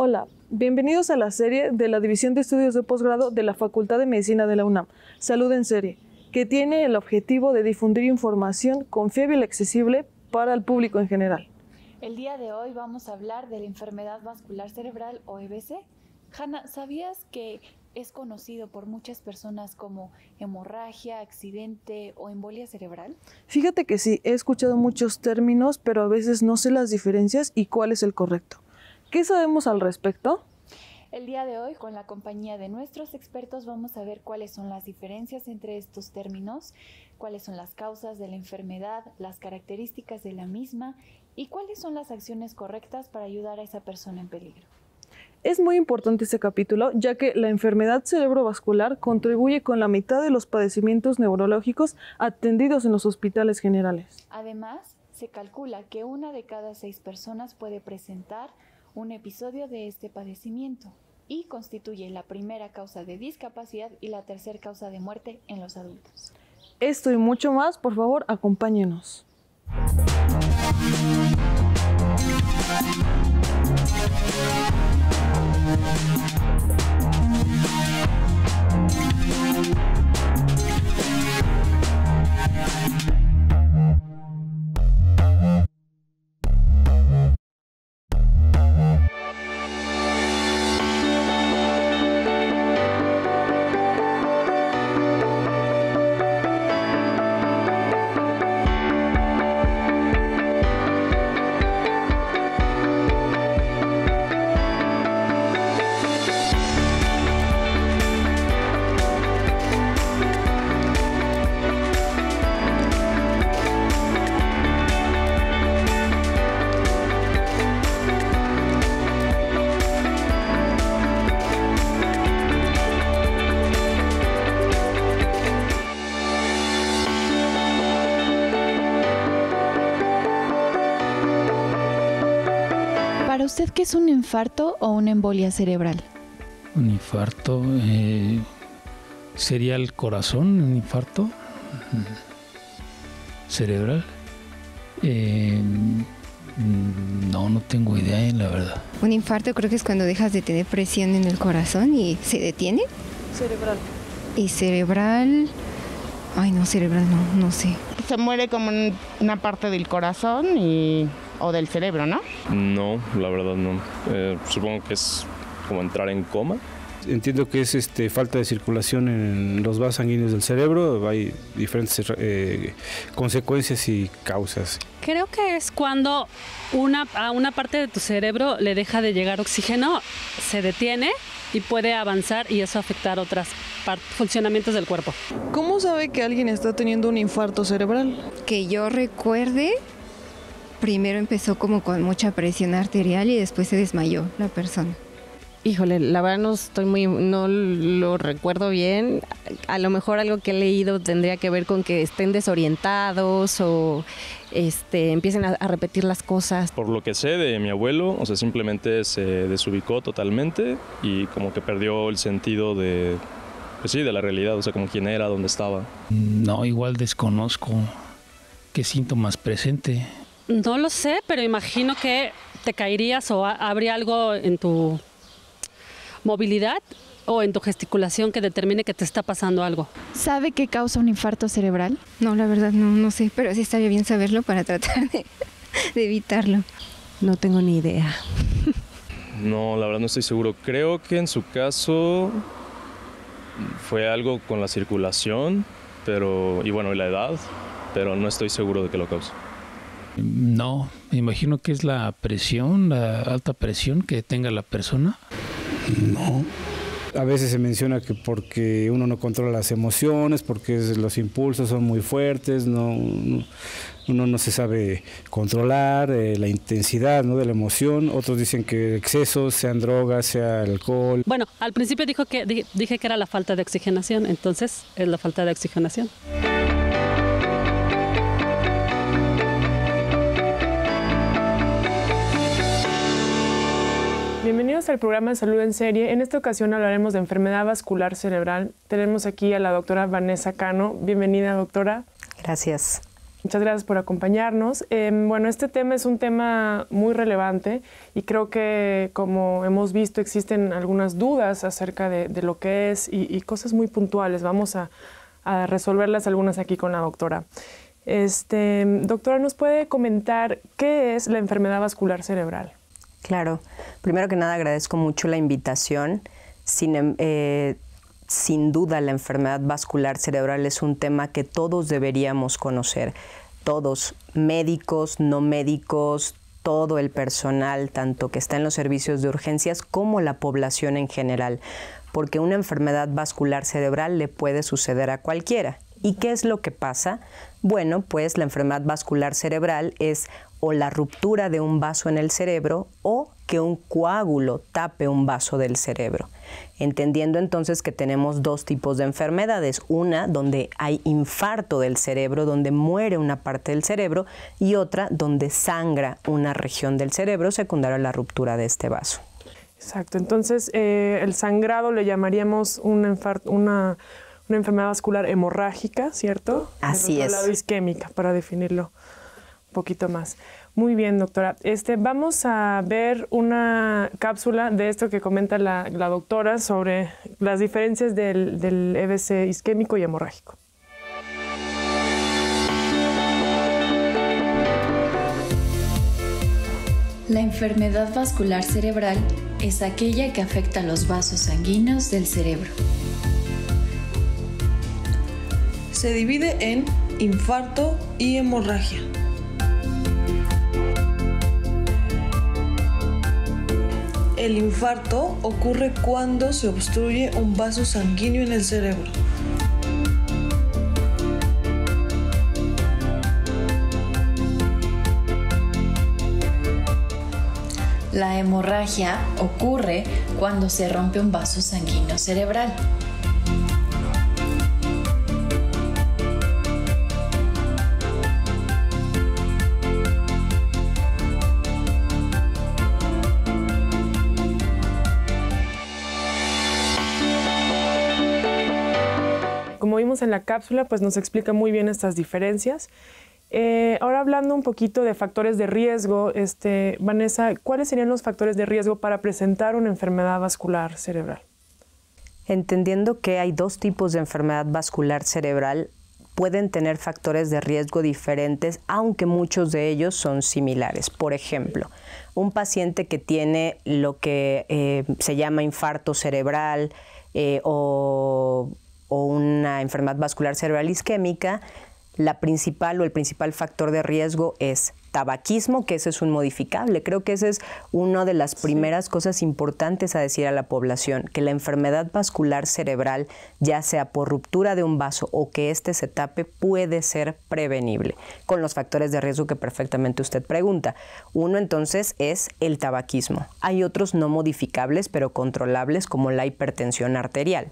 Hola, bienvenidos a la serie de la División de Estudios de Posgrado de la Facultad de Medicina de la UNAM, Salud en Serie, que tiene el objetivo de difundir información confiable y accesible para el público en general. El día de hoy vamos a hablar de la enfermedad vascular cerebral o EBC. Hanna, ¿sabías que es conocido por muchas personas como hemorragia, accidente o embolia cerebral? Fíjate que sí, he escuchado muchos términos, pero a veces no sé las diferencias y cuál es el correcto. ¿Qué sabemos al respecto? El día de hoy, con la compañía de nuestros expertos, vamos a ver cuáles son las diferencias entre estos términos, cuáles son las causas de la enfermedad, las características de la misma y cuáles son las acciones correctas para ayudar a esa persona en peligro. Es muy importante este capítulo, ya que la enfermedad cerebrovascular contribuye con la mitad de los padecimientos neurológicos atendidos en los hospitales generales. Además, se calcula que una de cada seis personas puede presentar un episodio de este padecimiento y constituye la primera causa de discapacidad y la tercera causa de muerte en los adultos. Esto y mucho más, por favor, acompáñenos. Es un infarto o una embolia cerebral? Un infarto eh, sería el corazón, un infarto mm, cerebral. Eh, mm, no, no tengo idea, eh, la verdad. Un infarto creo que es cuando dejas de tener presión en el corazón y se detiene. Cerebral. Y cerebral, ay no, cerebral no, no sé. Se muere como en una parte del corazón y, o del cerebro, ¿no? No, la verdad no. Eh, supongo que es como entrar en coma. Entiendo que es este, falta de circulación en los vasos sanguíneos del cerebro. Hay diferentes eh, consecuencias y causas. Creo que es cuando una, a una parte de tu cerebro le deja de llegar oxígeno, se detiene y puede avanzar y eso afectar otras funcionamientos del cuerpo. ¿Cómo sabe que alguien está teniendo un infarto cerebral? Que yo recuerde, primero empezó como con mucha presión arterial y después se desmayó la persona. Híjole, la verdad no estoy muy, no lo recuerdo bien. A lo mejor algo que he leído tendría que ver con que estén desorientados o este, empiecen a, a repetir las cosas. Por lo que sé de mi abuelo, o sea, simplemente se desubicó totalmente y como que perdió el sentido de, pues sí, de la realidad, o sea, como quién era, dónde estaba. No, igual desconozco qué síntomas presente. No lo sé, pero imagino que te caerías o ha- habría algo en tu movilidad o en tu gesticulación que determine que te está pasando algo. ¿Sabe qué causa un infarto cerebral? No, la verdad no, no sé, pero sí estaría bien saberlo para tratar de, de evitarlo. No tengo ni idea. No, la verdad no estoy seguro. Creo que en su caso fue algo con la circulación, pero y bueno, y la edad, pero no estoy seguro de que lo causa. No, me imagino que es la presión, la alta presión que tenga la persona. No. A veces se menciona que porque uno no controla las emociones, porque los impulsos son muy fuertes, no, no- uno no se sabe controlar eh, la intensidad ¿no? de la emoción. Otros dicen que excesos, sean drogas, sea alcohol. Bueno, al principio dijo que, di- dije que era la falta de oxigenación, entonces es la falta de oxigenación. Bienvenidos al programa de Salud en Serie. En esta ocasión hablaremos de enfermedad vascular cerebral. Tenemos aquí a la doctora Vanessa Cano. Bienvenida, doctora. Gracias. Muchas gracias por acompañarnos. Em, bueno, este tema es un tema muy relevante y creo que, como hemos visto, existen algunas dudas acerca de, lo que es y, cosas muy puntuales. Vamos a, resolverlas algunas aquí con la doctora. Este, doctora, ¿nos puede comentar qué es la enfermedad vascular cerebral? Claro. Primero que nada, agradezco mucho la invitación. Sin, em, eh, sin duda la enfermedad vascular cerebral es un tema que todos deberíamos conocer, todos, médicos, no médicos, todo el personal, tanto que está en los servicios de urgencias como la población en general, porque una enfermedad vascular cerebral le puede suceder a cualquiera. ¿Y qué es lo que pasa? Bueno, pues la enfermedad vascular cerebral es o la ruptura de un vaso en el cerebro o que un coágulo tape un vaso del cerebro. Entendiendo entonces que tenemos dos tipos de enfermedades, una donde hay infarto del cerebro, donde muere una parte del cerebro, y otra donde sangra una región del cerebro secundaria a la ruptura de este vaso. Exacto, entonces eh, el sangrado le llamaríamos una, una, enfermedad vascular hemorrágica, ¿cierto? Así es. lado isquémica, para definirlo poquito más. Muy bien, doctora. Este, vamos a ver una cápsula de esto que comenta la, doctora sobre las diferencias del, del EBC isquémico y hemorrágico. La enfermedad vascular cerebral es aquella que afecta los vasos sanguíneos del cerebro. Se divide en infarto y hemorragia. El infarto ocurre cuando se obstruye un vaso sanguíneo en el cerebro. La hemorragia ocurre cuando se rompe un vaso sanguíneo cerebral. En la cápsula, pues nos explica muy bien estas diferencias. Eh, ahora hablando un poquito de factores de riesgo, este, Vanessa, ¿cuáles serían los factores de riesgo para presentar una enfermedad vascular cerebral? Entendiendo que hay dos tipos de enfermedad vascular cerebral, pueden tener factores de riesgo diferentes, aunque muchos de ellos son similares. Por ejemplo, un paciente que tiene lo que eh, se llama infarto cerebral eh, o o una enfermedad vascular cerebral isquémica, la principal o el principal factor de riesgo es tabaquismo, que ese es un modificable. Creo que esa es una de las primeras cosas importantes a decir a la población, que la enfermedad vascular cerebral, ya sea por ruptura de un vaso o que éste se tape, puede ser prevenible, con los factores de riesgo que perfectamente usted pregunta. Uno entonces es el tabaquismo. Hay otros no modificables, pero controlables, como la hipertensión arterial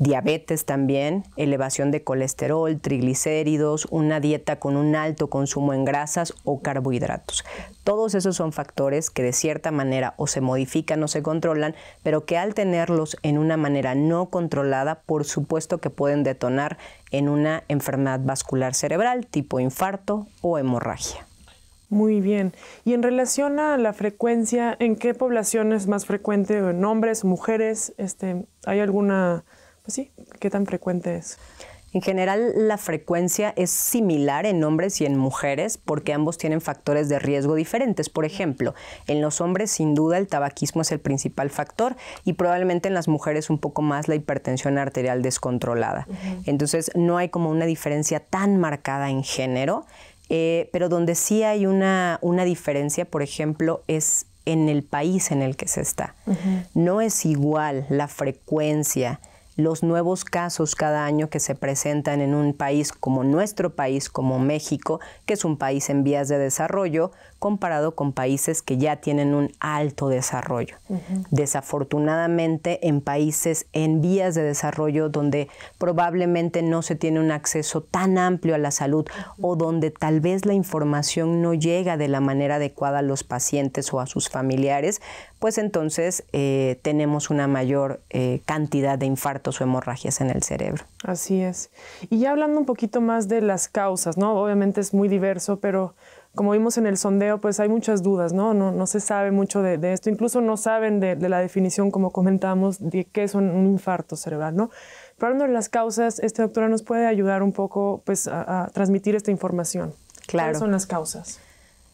diabetes también, elevación de colesterol, triglicéridos, una dieta con un alto consumo en grasas o carbohidratos. Todos esos son factores que de cierta manera o se modifican o se controlan, pero que al tenerlos en una manera no controlada, por supuesto que pueden detonar en una enfermedad vascular cerebral tipo infarto o hemorragia. Muy bien. Y en relación a la frecuencia, ¿en qué población es más frecuente? ¿En hombres, mujeres? Este, ¿Hay alguna pues sí, ¿qué tan frecuente es? En general, la frecuencia es similar en hombres y en mujeres porque ambos tienen factores de riesgo diferentes. Por ejemplo, en los hombres sin duda el tabaquismo es el principal factor y probablemente en las mujeres un poco más la hipertensión arterial descontrolada. Entonces, no hay como una diferencia tan marcada en género, eh, pero donde sí hay una, una diferencia, por ejemplo, es en el país en el que se está. No es igual la frecuencia los nuevos casos cada año que se presentan en un país como nuestro país, como México, que es un país en vías de desarrollo, comparado con países que ya tienen un alto desarrollo. Desafortunadamente, en países en vías de desarrollo donde probablemente no se tiene un acceso tan amplio a la salud o donde tal vez la información no llega de la manera adecuada a los pacientes o a sus familiares, pues entonces eh, tenemos una mayor eh, cantidad de infartos o hemorragias en el cerebro. Así es. Y ya hablando un poquito más de las causas, ¿no? Obviamente es muy diverso, pero como vimos en el sondeo, pues hay muchas dudas, ¿no? No, no se sabe mucho de, esto, incluso no saben de, la definición, como comentamos, de qué es un, infarto cerebral, ¿no? Pero hablando de las causas, este doctora nos puede ayudar un poco pues, a, a transmitir esta información. Claro. ¿Cuáles son las causas?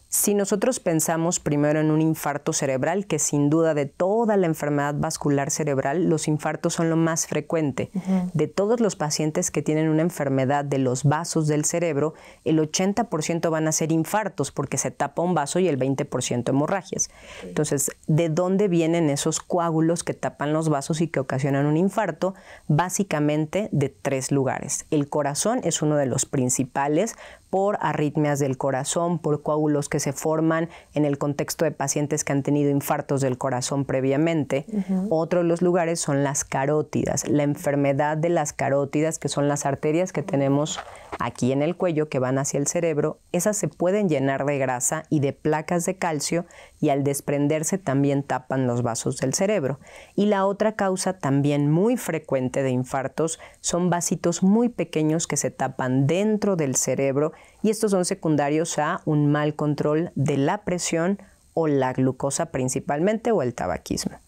Si nosotros pensamos primero en un infarto cerebral, que sin duda de toda la enfermedad vascular cerebral, los infartos son lo más frecuente. De todos los pacientes que tienen una enfermedad de los vasos del cerebro, el 80% van a ser infartos porque se tapa un vaso y el 20% hemorragias. Entonces, ¿de dónde vienen esos coágulos que tapan los vasos y que ocasionan un infarto? Básicamente de tres lugares. El corazón es uno de los principales por arritmias del corazón, por coágulos que se forman en el contexto de pacientes que han tenido infartos del corazón previamente. Otro de los lugares son las carótidas, la enfermedad de las carótidas, que son las arterias que tenemos aquí en el cuello que van hacia el cerebro. Esas se pueden llenar de grasa y de placas de calcio y al desprenderse también tapan los vasos del cerebro. Y la otra causa también muy frecuente de infartos son vasitos muy pequeños que se tapan dentro del cerebro y estos son secundarios a un mal control de la presión o la glucosa principalmente o el tabaquismo.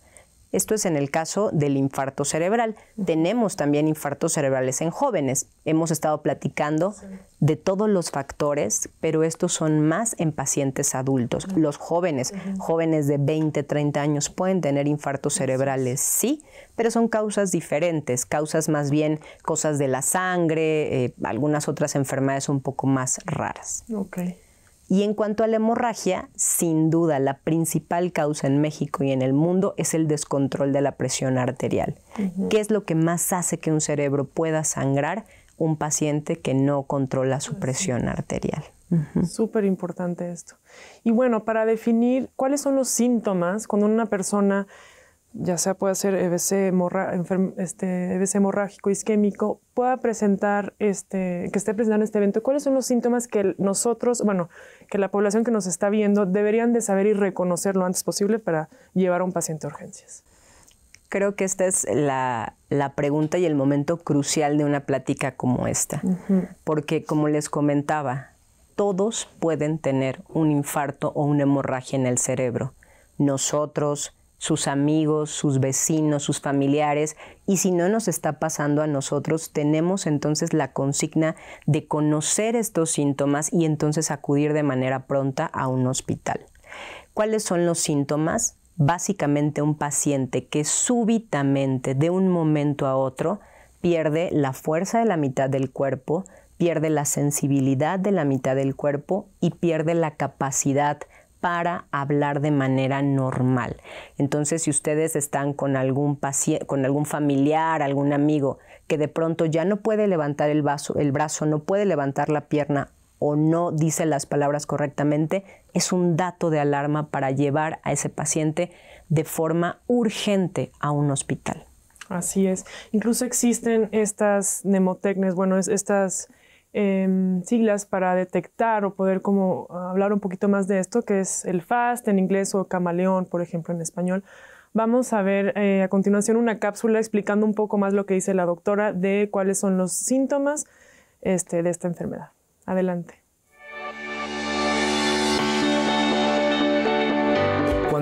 Esto es en el caso del infarto cerebral. Tenemos también infartos cerebrales en jóvenes. Hemos estado platicando de todos los factores, pero estos son más en pacientes adultos. Los jóvenes, jóvenes de 20, 30 años, pueden tener infartos cerebrales, sí, pero son causas diferentes, causas más bien cosas de la sangre, eh, algunas otras enfermedades un poco más raras. Okay. Y en cuanto a la hemorragia, sin duda la principal causa en México y en el mundo es el descontrol de la presión arterial. ¿Qué es lo que más hace que un cerebro pueda sangrar? Un paciente que no controla su presión arterial. Súper importante esto. Y bueno, para definir cuáles son los síntomas cuando una persona ya sea puede ser EBC, este, hemorrágico isquémico, pueda presentar, este, que esté presentando este evento, ¿cuáles son los síntomas que nosotros, bueno, que la población que nos está viendo deberían de saber y reconocer lo antes posible para llevar a un paciente a urgencias? Creo que esta es la, pregunta y el momento crucial de una plática como esta, porque como les comentaba, todos pueden tener un infarto o una hemorragia en el cerebro. Nosotros, sus amigos, sus vecinos, sus familiares, y si no nos está pasando a nosotros, tenemos entonces la consigna de conocer estos síntomas y entonces acudir de manera pronta a un hospital. ¿Cuáles son los síntomas? Básicamente un paciente que súbitamente, de un momento a otro, pierde la fuerza de la mitad del cuerpo, pierde la sensibilidad de la mitad del cuerpo y pierde la capacidad para hablar de manera normal. Entonces, si ustedes están con algún con algún familiar, algún amigo que de pronto ya no puede levantar el, el brazo, no puede levantar la pierna o no dice las palabras correctamente, es un dato de alarma para llevar a ese paciente de forma urgente a un hospital. Así es. Incluso existen estas nemotecnes, bueno, estas Em, siglas para detectar o poder como hablar un poquito más de esto, que es el FAST en inglés o camaleón, por ejemplo, en español. Vamos a ver eh, a continuación una cápsula explicando un poco más lo que dice la doctora de cuáles son los síntomas este, de esta enfermedad. Adelante.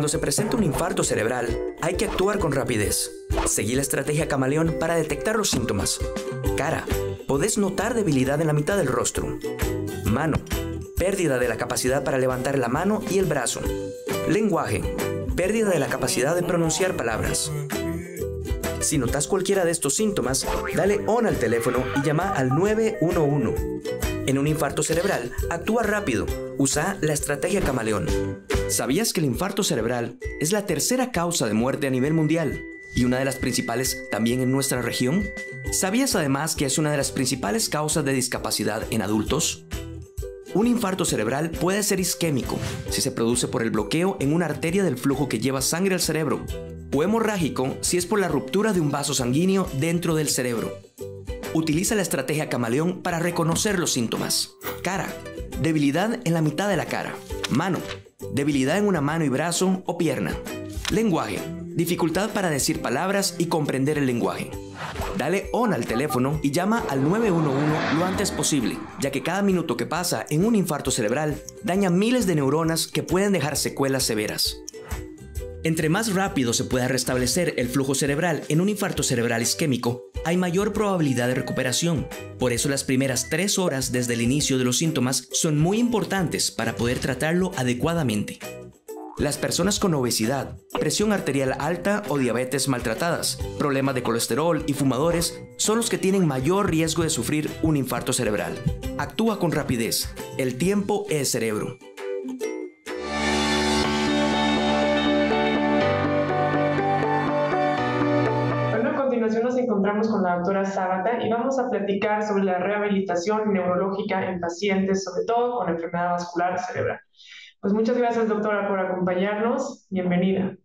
Cuando se presenta un infarto cerebral, hay que actuar con rapidez. Seguir la estrategia camaleón para detectar los síntomas. Cara, podés notar debilidad en la mitad del rostro. Mano, pérdida de la capacidad para levantar la mano y el brazo. Lenguaje, pérdida de la capacidad de pronunciar palabras. Si notas cualquiera de estos síntomas, dale on al teléfono y llama al 911. En un infarto cerebral, actúa rápido. Usa la estrategia camaleón. ¿Sabías que el infarto cerebral es la tercera causa de muerte a nivel mundial? y una de las principales también en nuestra región? ¿Sabías además que es una de las principales causas de discapacidad en adultos? Un infarto cerebral puede ser isquémico si se produce por el bloqueo en una arteria del flujo que lleva sangre al cerebro, o hemorrágico si es por la ruptura de un vaso sanguíneo dentro del cerebro. Utiliza la estrategia camaleón para reconocer los síntomas. Cara, debilidad en la mitad de la cara. Mano, debilidad en una mano y brazo o pierna. Lenguaje, dificultad para decir palabras y comprender el lenguaje. Dale on al teléfono y llama al 911 lo antes posible, ya que cada minuto que pasa en un infarto cerebral daña miles de neuronas que pueden dejar secuelas severas. Entre más rápido se pueda restablecer el flujo cerebral en un infarto cerebral isquémico, hay mayor probabilidad de recuperación. Por eso las primeras tres horas desde el inicio de los síntomas son muy importantes para poder tratarlo adecuadamente. Las personas con obesidad, presión arterial alta o diabetes maltratadas, problemas de colesterol y fumadores son los que tienen mayor riesgo de sufrir un infarto cerebral. Actúa con rapidez. El tiempo es cerebro. Encontramos con la doctora Sábata y vamos a platicar sobre la rehabilitación neurológica en pacientes, sobre todo con enfermedad vascular cerebral. Pues muchas gracias, doctora, por acompañarnos. Bienvenida.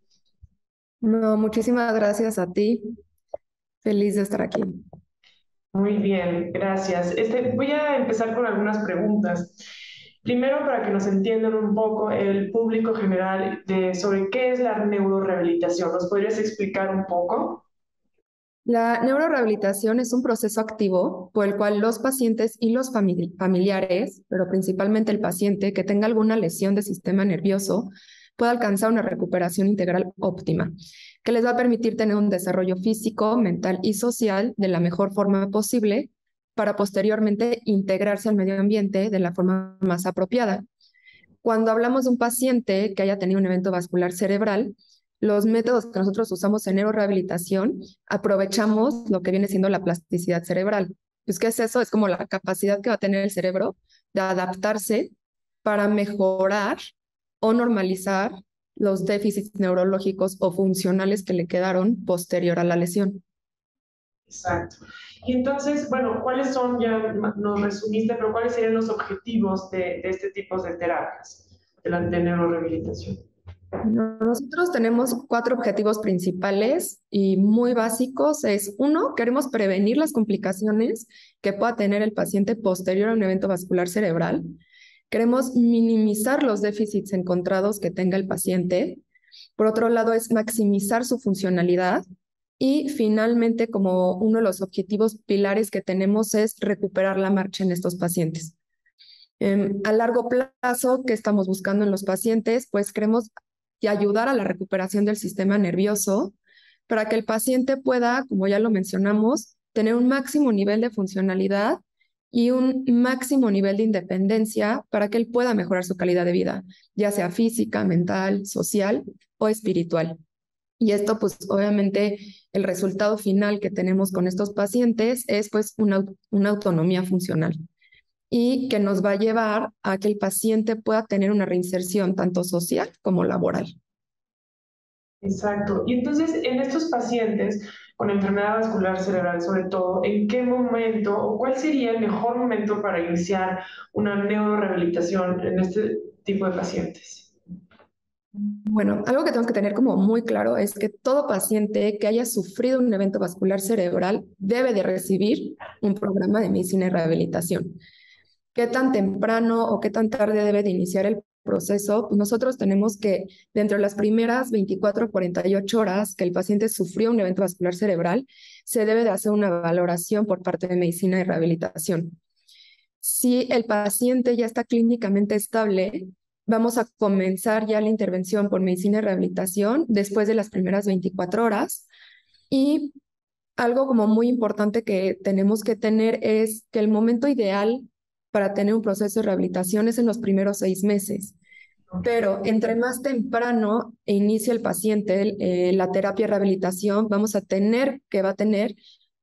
No, muchísimas gracias a ti. Feliz de estar aquí. Muy bien, gracias. Este, voy a empezar con algunas preguntas. Primero, para que nos entiendan un poco el público general de, sobre qué es la neurorehabilitación. ¿Nos podrías explicar un poco? La neurorehabilitación es un proceso activo por el cual los pacientes y los familiares, pero principalmente el paciente que tenga alguna lesión de sistema nervioso, pueda alcanzar una recuperación integral óptima, que les va a permitir tener un desarrollo físico, mental y social de la mejor forma posible para posteriormente integrarse al medio ambiente de la forma más apropiada. Cuando hablamos de un paciente que haya tenido un evento vascular cerebral, los métodos que nosotros usamos en neurorehabilitación, aprovechamos lo que viene siendo la plasticidad cerebral. Pues, ¿qué es eso? Es como la capacidad que va a tener el cerebro de adaptarse para mejorar o normalizar los déficits neurológicos o funcionales que le quedaron posterior a la lesión. Exacto. Y entonces, bueno, ¿cuáles son, ya nos resumiste, pero cuáles serían los objetivos de, este tipo de terapias de la neurorehabilitación? Nosotros tenemos cuatro objetivos principales y muy básicos. Es uno, queremos prevenir las complicaciones que pueda tener el paciente posterior a un evento vascular cerebral. Queremos minimizar los déficits encontrados que tenga el paciente. Por otro lado, es maximizar su funcionalidad. Y finalmente, como uno de los objetivos pilares que tenemos es recuperar la marcha en estos pacientes. Em, a largo plazo, ¿qué estamos buscando en los pacientes? Pues queremos y ayudar a la recuperación del sistema nervioso para que el paciente pueda, como ya lo mencionamos, tener un máximo nivel de funcionalidad y un máximo nivel de independencia para que él pueda mejorar su calidad de vida, ya sea física, mental, social o espiritual. Y esto, pues obviamente, el resultado final que tenemos con estos pacientes es pues una, una autonomía funcional y que nos va a llevar a que el paciente pueda tener una reinserción tanto social como laboral. Exacto. Y entonces, en estos pacientes con enfermedad vascular cerebral, sobre todo, ¿en qué momento o cuál sería el mejor momento para iniciar una neurorehabilitación en este tipo de pacientes? Bueno, algo que tengo que tener como muy claro es que todo paciente que haya sufrido un evento vascular cerebral debe de recibir un programa de medicina y rehabilitación qué tan temprano o qué tan tarde debe de iniciar el proceso, pues nosotros tenemos que dentro de las primeras 24 o 48 horas que el paciente sufrió un evento vascular cerebral, se debe de hacer una valoración por parte de medicina y rehabilitación. Si el paciente ya está clínicamente estable, vamos a comenzar ya la intervención por medicina y rehabilitación después de las primeras 24 horas. Y algo como muy importante que tenemos que tener es que el momento ideal para tener un proceso de rehabilitación es en los primeros seis meses. Pero entre más temprano inicia el paciente eh, la terapia de rehabilitación, vamos a tener que va a tener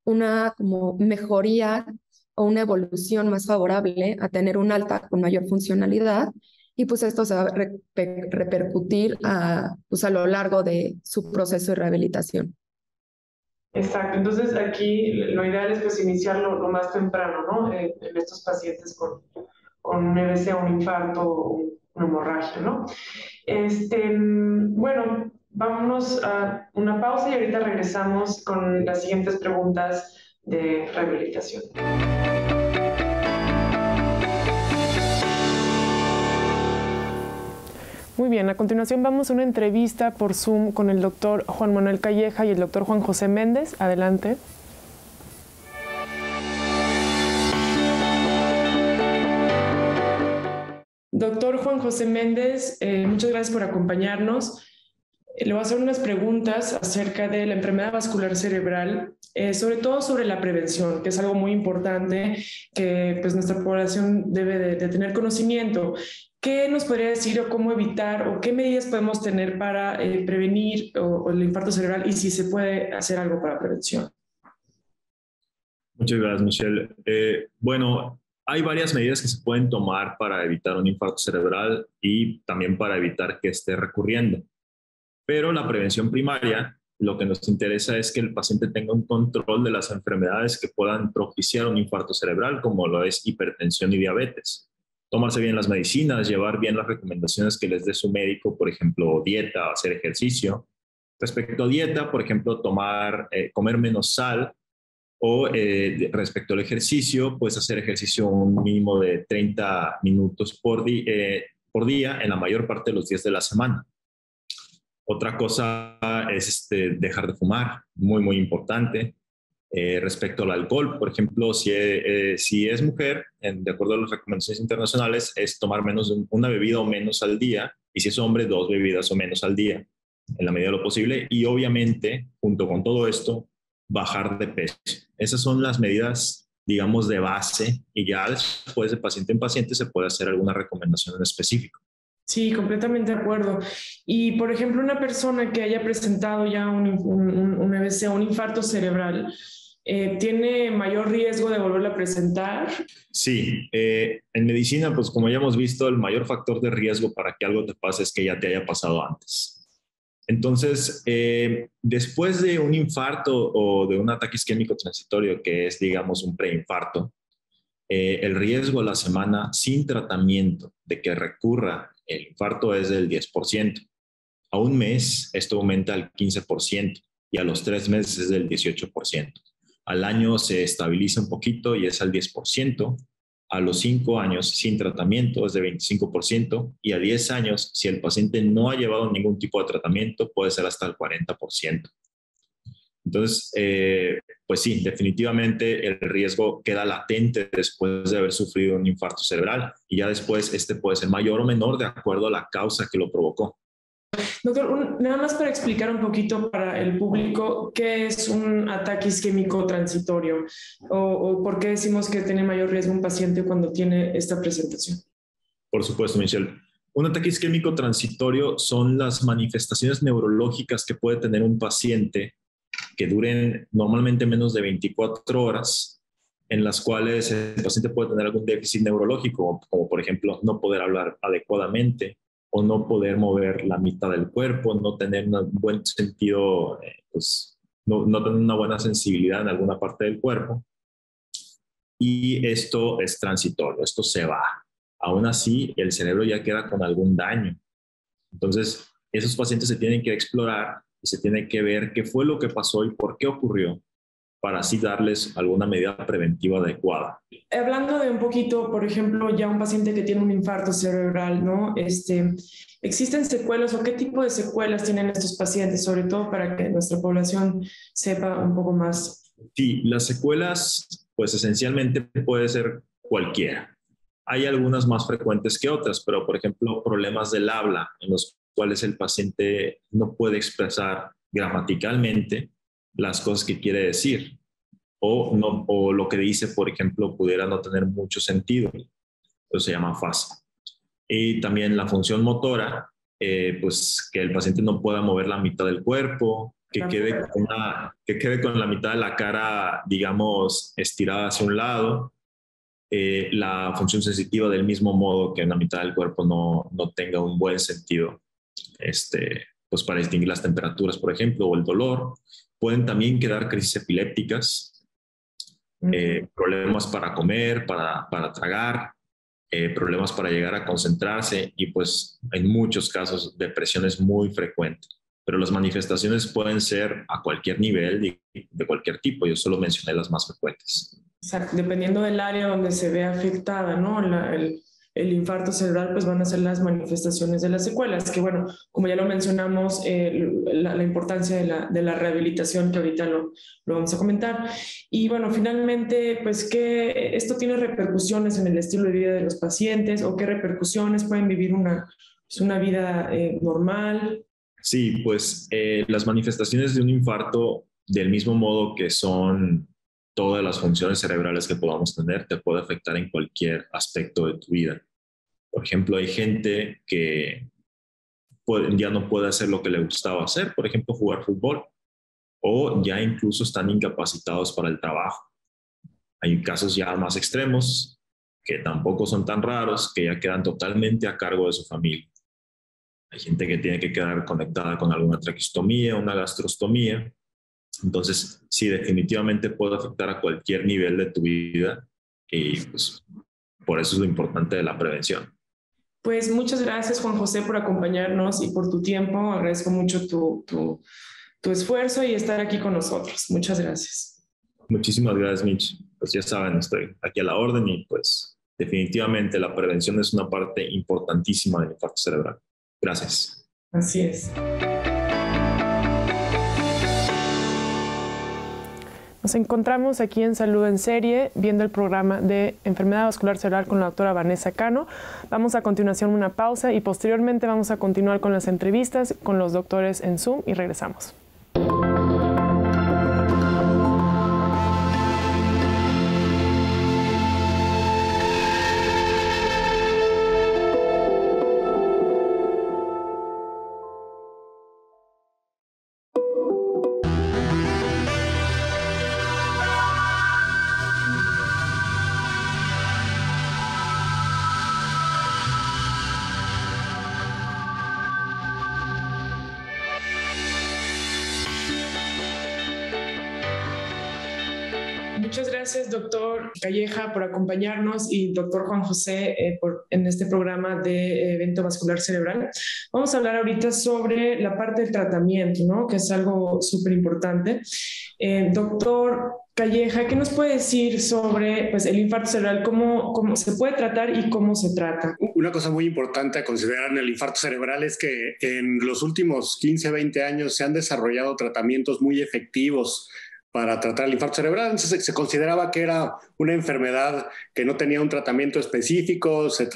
una como mejoría o una evolución más favorable a tener un alta con mayor funcionalidad y pues esto se va a repercutir a, pues a lo largo de su proceso de rehabilitación. Exacto, entonces aquí lo ideal es pues iniciarlo lo más temprano, ¿no? En, estos pacientes con, con un EBC, un infarto o una hemorragia, ¿no? Este, bueno, vámonos a una pausa y ahorita regresamos con las siguientes preguntas de rehabilitación. Muy bien, a continuación vamos a una entrevista por Zoom con el doctor Juan Manuel Calleja y el doctor Juan José Méndez. Adelante. Doctor Juan José Méndez, eh, muchas gracias por acompañarnos. Eh, le voy a hacer unas preguntas acerca de la enfermedad vascular cerebral, eh, sobre todo sobre la prevención, que es algo muy importante que pues, nuestra población debe de tener conocimiento. ¿Qué nos podría decir o cómo evitar o qué medidas podemos tener para eh, prevenir el infarto cerebral y si se puede hacer algo para prevención? Muchas gracias, Michelle. Eh, bueno, hay varias medidas que se pueden tomar para evitar un infarto cerebral y también para evitar que esté recurriendo. Pero la prevención primaria, lo que nos interesa es que el paciente tenga un control de las enfermedades que puedan propiciar un infarto cerebral, como lo es hipertensión y diabetes tomarse bien las medicinas, llevar bien las recomendaciones que les dé su médico, por ejemplo, dieta, hacer ejercicio. Respecto a dieta, por ejemplo, tomar, eh, comer menos sal o eh, respecto al ejercicio, pues hacer ejercicio un mínimo de 30 minutos por, eh, por día en la mayor parte de los días de la semana. Otra cosa es este, dejar de fumar, muy, muy importante. Eh, respecto al alcohol, por ejemplo, eh, si es mujer, de acuerdo a las recomendaciones internacionales, es tomar menos de una bebida o menos al día, y si es hombre, dos bebidas o menos al día, en la medida de lo posible, y obviamente, junto con todo esto, bajar de peso. Esas son las medidas, digamos, de base, y ya después de paciente en paciente se puede hacer alguna recomendación en específico. Sí, completamente de acuerdo. Y, por ejemplo, una persona que haya presentado ya un, un, un EBC, un infarto cerebral, eh, ¿tiene mayor riesgo de volverla a presentar? Sí, eh, en medicina, pues como ya hemos visto, el mayor factor de riesgo para que algo te pase es que ya te haya pasado antes. Entonces, eh, después de un infarto o de un ataque isquémico transitorio, que es, digamos, un preinfarto, el riesgo a la semana sin tratamiento de que recurra el infarto es del 10%. A un mes, esto aumenta al 15% y a los tres meses es del 18% al año se estabiliza un poquito y es al 10%, a los 5 años sin tratamiento es de 25% y a 10 años, si el paciente no ha llevado ningún tipo de tratamiento, puede ser hasta el 40%. Entonces, eh, pues sí, definitivamente el riesgo queda latente después de haber sufrido un infarto cerebral y ya después este puede ser mayor o menor de acuerdo a la causa que lo provocó. Doctor, nada más para explicar un poquito para el público qué es un ataque isquémico transitorio o, por qué decimos que tiene mayor riesgo un paciente cuando tiene esta presentación. Por supuesto, Michelle. Un ataque isquémico transitorio son las manifestaciones neurológicas que puede tener un paciente que duren normalmente menos de 24 horas, en las cuales el paciente puede tener algún déficit neurológico, como por ejemplo no poder hablar adecuadamente, o no poder mover la mitad del cuerpo, no tener un buen sentido, eh, pues no, no, tener una buena sensibilidad en alguna parte del cuerpo. Y esto es transitorio, esto se va. Aún así, el cerebro ya queda con algún daño. Entonces, esos pacientes se tienen que explorar y se tiene que ver qué fue lo que pasó y por qué ocurrió para así darles alguna medida preventiva adecuada. Hablando de un poquito, por ejemplo, ya un paciente que tiene un infarto cerebral, ¿no? Este, ¿Existen secuelas o qué tipo de secuelas tienen estos pacientes, sobre todo para que nuestra población sepa un poco más? Sí, las secuelas, pues esencialmente puede ser cualquiera. Hay algunas más frecuentes que otras, pero por ejemplo, problemas del habla en los cuales el paciente no puede expresar gramaticalmente las cosas que quiere decir. O, no, o lo que dice, por ejemplo, pudiera no tener mucho sentido. Eso se llama fase. Y también la función motora, eh, pues que el paciente no pueda mover la mitad del cuerpo, que quede, con que quede con la mitad de la cara, digamos, estirada hacia un lado. Eh, la función sensitiva del mismo modo que en la mitad del cuerpo no, no tenga un buen sentido, este, pues para distinguir las temperaturas, por ejemplo, o el dolor. Pueden también quedar crisis epilépticas, eh, problemas para comer, para, para tragar, eh, problemas para llegar a concentrarse y pues en muchos casos depresión es muy frecuente. Pero las manifestaciones pueden ser a cualquier nivel y de cualquier tipo. Yo solo mencioné las más frecuentes. Exacto, dependiendo del área donde se ve afectada, ¿no? el, el infarto cerebral, pues van a ser las manifestaciones de las secuelas, que bueno, como ya lo mencionamos, eh, la, importancia de la, de la, rehabilitación, que ahorita lo, lo, vamos a comentar. Y bueno, finalmente, pues que esto tiene repercusiones en el estilo de vida de los pacientes o qué repercusiones pueden vivir una, pues, una vida eh, normal. Sí, pues eh, las manifestaciones de un infarto, del mismo modo que son todas las funciones cerebrales que podamos tener, te puede afectar en cualquier aspecto de tu vida. Por ejemplo, hay gente que ya no puede hacer lo que le gustaba hacer, por ejemplo, jugar fútbol, o ya incluso están incapacitados para el trabajo. Hay casos ya más extremos, que tampoco son tan raros, que ya quedan totalmente a cargo de su familia. Hay gente que tiene que quedar conectada con alguna traqueostomía, una gastrostomía. Entonces, sí, definitivamente puede afectar a cualquier nivel de tu vida y pues, por eso es lo importante de la prevención. Pues muchas gracias Juan José por acompañarnos y por tu tiempo. Agradezco mucho tu, tu, tu esfuerzo y estar aquí con nosotros. Muchas gracias. Muchísimas gracias, Mitch. Pues ya saben, estoy aquí a la orden y pues definitivamente la prevención es una parte importantísima del infarto cerebral. Gracias. Así es. Nos encontramos aquí en Salud en Serie viendo el programa de enfermedad vascular cerebral con la doctora Vanessa Cano. Vamos a continuación una pausa y posteriormente vamos a continuar con las entrevistas con los doctores en Zoom y regresamos. Doctor Calleja, por acompañarnos y doctor Juan José eh, por, en este programa de evento vascular cerebral. Vamos a hablar ahorita sobre la parte del tratamiento, ¿no? que es algo súper importante. Eh, doctor Calleja, ¿qué nos puede decir sobre pues, el infarto cerebral? ¿Cómo, ¿Cómo se puede tratar y cómo se trata? Una cosa muy importante a considerar en el infarto cerebral es que en los últimos 15, 20 años se han desarrollado tratamientos muy efectivos para tratar el infarto cerebral. se, consideraba que era una enfermedad que no tenía un tratamiento específico, se,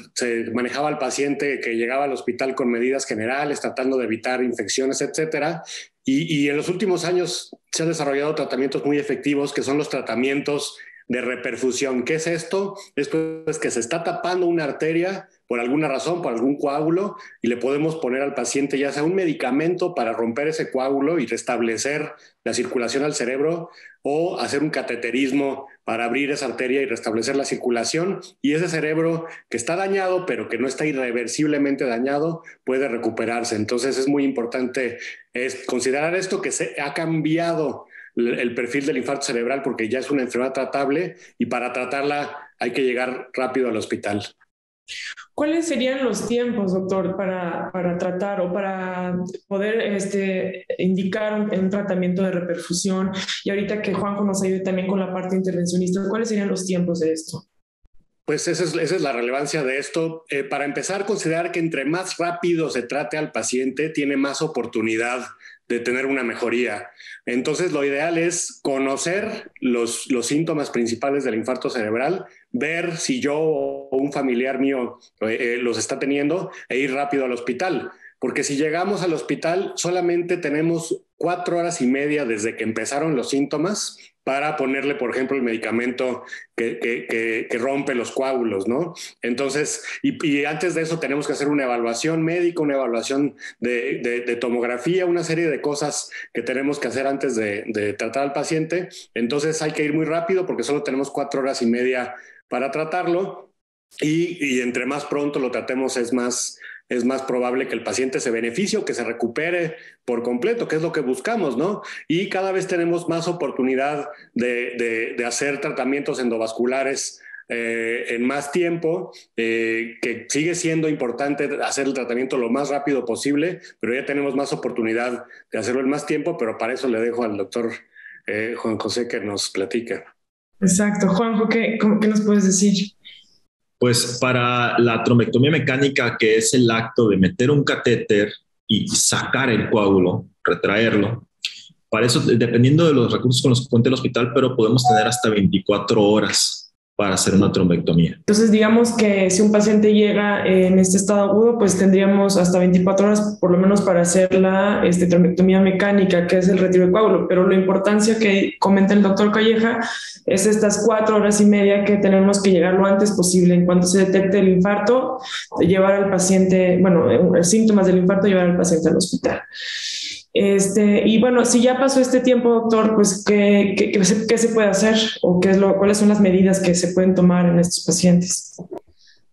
manejaba al paciente que llegaba al hospital con medidas generales, tratando de evitar infecciones, etcétera. Y, en los últimos años se han desarrollado tratamientos muy efectivos, que son los tratamientos de reperfusión. ¿Qué es esto? Es que se está tapando una arteria por alguna razón, por algún coágulo, y le podemos poner al paciente ya sea un medicamento para romper ese coágulo y restablecer la circulación al cerebro, o hacer un cateterismo para abrir esa arteria y restablecer la circulación, y ese cerebro que está dañado, pero que no está irreversiblemente dañado, puede recuperarse. Entonces es muy importante considerar esto que se ha cambiado el perfil del infarto cerebral porque ya es una enfermedad tratable y para tratarla hay que llegar rápido al hospital. ¿Cuáles serían los tiempos, doctor, para, para tratar o para poder este, indicar un, tratamiento de reperfusión? Y ahorita que Juanjo nos ayude también con la parte intervencionista, ¿cuáles serían los tiempos de esto? Pues esa es, la relevancia de esto. Eh, para empezar, considerar que entre más rápido se trate al paciente, tiene más oportunidad tener una mejoría. Entonces, lo ideal es conocer los, los síntomas principales del infarto cerebral, ver si yo o un familiar mío eh, eh, los está teniendo e ir rápido al hospital. Porque si llegamos al hospital, solamente tenemos cuatro horas y media desde que empezaron los síntomas para ponerle, por ejemplo, el medicamento que, rompe los coágulos, ¿no? Entonces, y, antes de eso tenemos que hacer una evaluación médica, una evaluación de, tomografía, una serie de cosas que tenemos que hacer antes de, tratar al paciente. Entonces hay que ir muy rápido porque solo tenemos cuatro horas y media para tratarlo y, y entre más pronto lo tratemos es más, es más probable que el paciente se beneficie o que se recupere por completo, que es lo que buscamos, ¿no? Y cada vez tenemos más oportunidad de, hacer tratamientos endovasculares eh, en más tiempo, eh, que sigue siendo importante hacer el tratamiento lo más rápido posible, pero ya tenemos más oportunidad de hacerlo en más tiempo, pero para eso le dejo al doctor eh, Juan José que nos platica. Exacto. Juanjo, ¿qué, ¿qué nos puedes decir? Pues para la trombectomía mecánica, que es el acto de meter un catéter y sacar el coágulo, retraerlo, para eso, dependiendo de los recursos con los que cuente el hospital, pero podemos tener hasta 24 horas para hacer una trombectomía. Entonces, digamos que si un paciente llega en este estado agudo, pues tendríamos hasta 24 horas por lo menos para hacer la este, trombectomía mecánica, que es el retiro de coágulo. Pero la importancia que comenta el doctor Calleja es estas cuatro horas y media que tenemos que llegar lo antes posible. En cuanto se detecte el infarto, llevar al paciente, bueno, eh, síntomas del infarto, llevar al paciente al hospital. Este, y bueno, si ya pasó este tiempo, doctor, pues ¿qué, qué, qué, se, puede hacer o qué es lo, cuáles son las medidas que se pueden tomar en estos pacientes?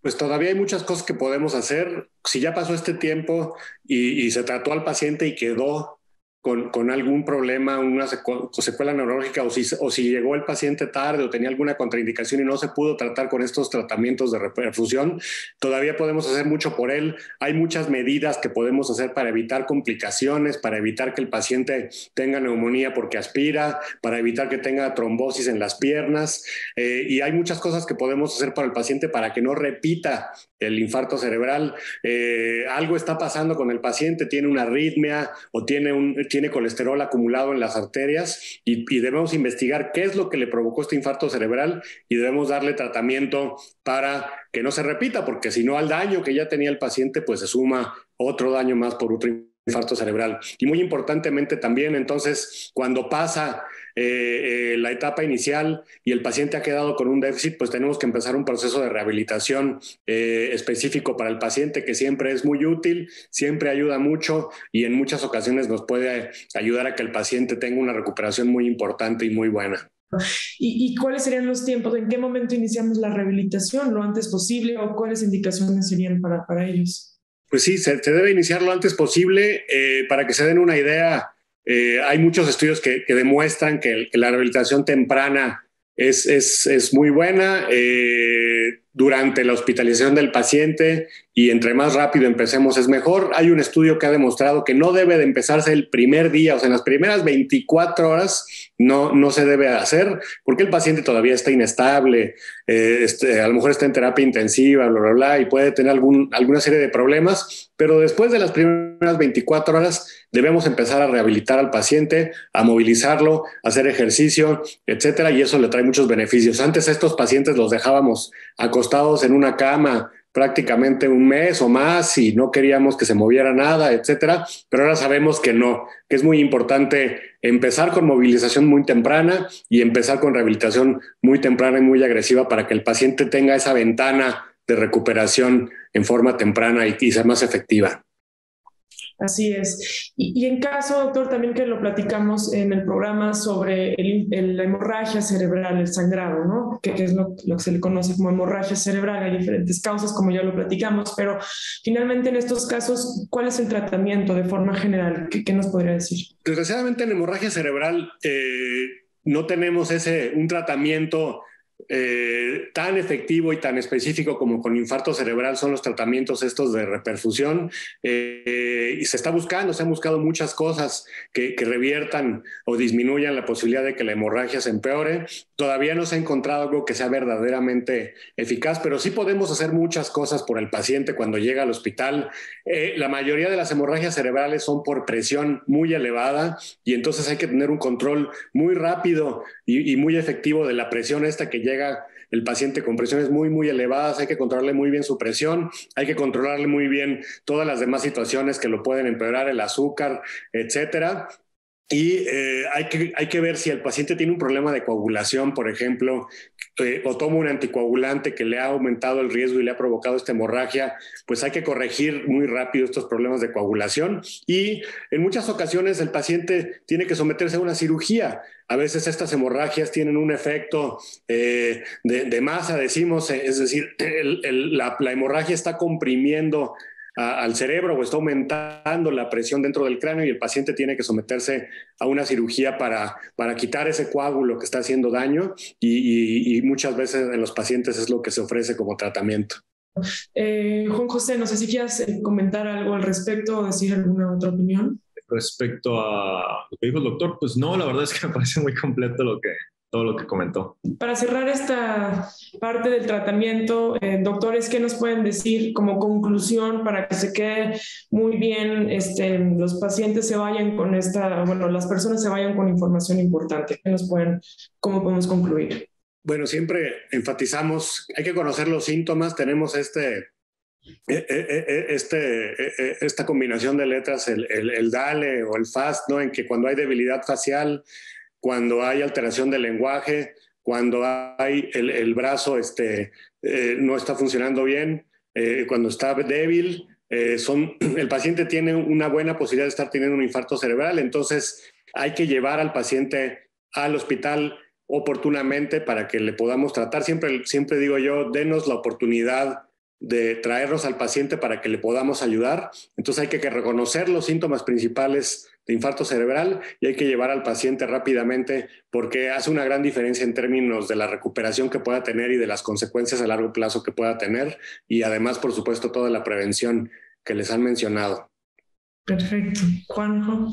Pues todavía hay muchas cosas que podemos hacer. Si ya pasó este tiempo y, y se trató al paciente y quedó con, con, algún problema, una secuela neurológica, o si, o si llegó el paciente tarde o tenía alguna contraindicación y no se pudo tratar con estos tratamientos de reperfusión, todavía podemos hacer mucho por él. Hay muchas medidas que podemos hacer para evitar complicaciones, para evitar que el paciente tenga neumonía porque aspira, para evitar que tenga trombosis en las piernas. Eh, y hay muchas cosas que podemos hacer para el paciente para que no repita el infarto cerebral. Eh, algo está pasando con el paciente, tiene una arritmia o tiene, un, tiene colesterol acumulado en las arterias y, debemos investigar qué es lo que le provocó este infarto cerebral y debemos darle tratamiento para que no se repita, porque si no al daño que ya tenía el paciente, pues se suma otro daño más por otro infarto cerebral. Y muy importantemente también, entonces, cuando pasa eh, eh, la etapa inicial y el paciente ha quedado con un déficit, pues tenemos que empezar un proceso de rehabilitación eh, específico para el paciente que siempre es muy útil, siempre ayuda mucho y en muchas ocasiones nos puede ayudar a que el paciente tenga una recuperación muy importante y muy buena. ¿Y, cuáles serían los tiempos? ¿En qué momento iniciamos la rehabilitación? ¿Lo antes posible o cuáles indicaciones serían para, para ellos? Pues sí, se, debe iniciar lo antes posible para que se den una idea. Eh, hay muchos estudios que, demuestran que, la rehabilitación temprana es, es, muy buena. Eh, durante la hospitalización del paciente y entre más rápido empecemos es mejor. Hay un estudio que ha demostrado que no debe de empezarse el primer día, o sea, en las primeras 24 horas no, no se debe hacer porque el paciente todavía está inestable, eh, este, a lo mejor está en terapia intensiva, bla, bla, bla, y puede tener algún, alguna serie de problemas, pero después de las primeras 24 horas debemos empezar a rehabilitar al paciente, a movilizarlo, a hacer ejercicio, etcétera, y eso le trae muchos beneficios. Antes estos pacientes los dejábamos acostados en una cama, prácticamente un mes o más y no queríamos que se moviera nada, etcétera, pero ahora sabemos que no, que es muy importante empezar con movilización muy temprana y empezar con rehabilitación muy temprana y muy agresiva para que el paciente tenga esa ventana de recuperación en forma temprana y, y sea más efectiva. Así es. Y, en caso, doctor, también que lo platicamos en el programa sobre la hemorragia cerebral, el sangrado, ¿no? Que, es lo, que se le conoce como hemorragia cerebral. Hay diferentes causas, como ya lo platicamos, pero finalmente en estos casos, ¿cuál es el tratamiento de forma general? ¿Qué, nos podría decir? Desgraciadamente en hemorragia cerebral eh, no tenemos ese, un tratamiento eh, tan efectivo y tan específico como con infarto cerebral son los tratamientos estos de reperfusión. Eh, y se está buscando, se han buscado muchas cosas que, reviertan o disminuyan la posibilidad de que la hemorragia se empeore. Todavía no se ha encontrado algo que sea verdaderamente eficaz, pero sí podemos hacer muchas cosas por el paciente cuando llega al hospital. Eh, la mayoría de las hemorragias cerebrales son por presión muy elevada y entonces hay que tener un control muy rápido y, y muy efectivo de la presión esta que llega el paciente con presiones muy, muy elevadas, hay que controlarle muy bien su presión, hay que controlarle muy bien todas las demás situaciones que lo pueden empeorar, el azúcar, etcétera. Y eh, hay, que, hay que ver si el paciente tiene un problema de coagulación, por ejemplo, eh, o toma un anticoagulante que le ha aumentado el riesgo y le ha provocado esta hemorragia, pues hay que corregir muy rápido estos problemas de coagulación. Y en muchas ocasiones el paciente tiene que someterse a una cirugía. A veces estas hemorragias tienen un efecto eh, de, masa, decimos, es decir, la hemorragia está comprimiendo al cerebro o está aumentando la presión dentro del cráneo y el paciente tiene que someterse a una cirugía para, para quitar ese coágulo que está haciendo daño y, muchas veces en los pacientes es lo que se ofrece como tratamiento. Eh, Juan José, no sé si quieres eh, comentar algo al respecto o decir alguna otra opinión. Respecto a lo que dijo el doctor, pues no, la verdad es que me parece muy completo lo que, todo lo que comentó. Para cerrar esta parte del tratamiento, eh, doctores, ¿qué nos pueden decir como conclusión para que se quede muy bien, este, los pacientes se vayan con esta, bueno, las personas se vayan con información importante? ¿Qué nos pueden, cómo podemos concluir? Bueno, siempre enfatizamos, hay que conocer los síntomas, tenemos este, e, e, e, este, esta combinación de letras, el, el, el, DALE o el FAST, ¿no? En que cuando hay debilidad facial, cuando hay alteración del lenguaje, cuando hay el, brazo este, eh, no está funcionando bien, eh, cuando está débil, eh, son, el paciente tiene una buena posibilidad de estar teniendo un infarto cerebral, entonces hay que llevar al paciente al hospital oportunamente para que le podamos tratar. Siempre, siempre digo yo, denos la oportunidad de traernos al paciente para que le podamos ayudar. Entonces hay que, reconocer los síntomas principales de infarto cerebral y hay que llevar al paciente rápidamente porque hace una gran diferencia en términos de la recuperación que pueda tener y de las consecuencias a largo plazo que pueda tener y además, por supuesto, toda la prevención que les han mencionado. Perfecto. Juanjo.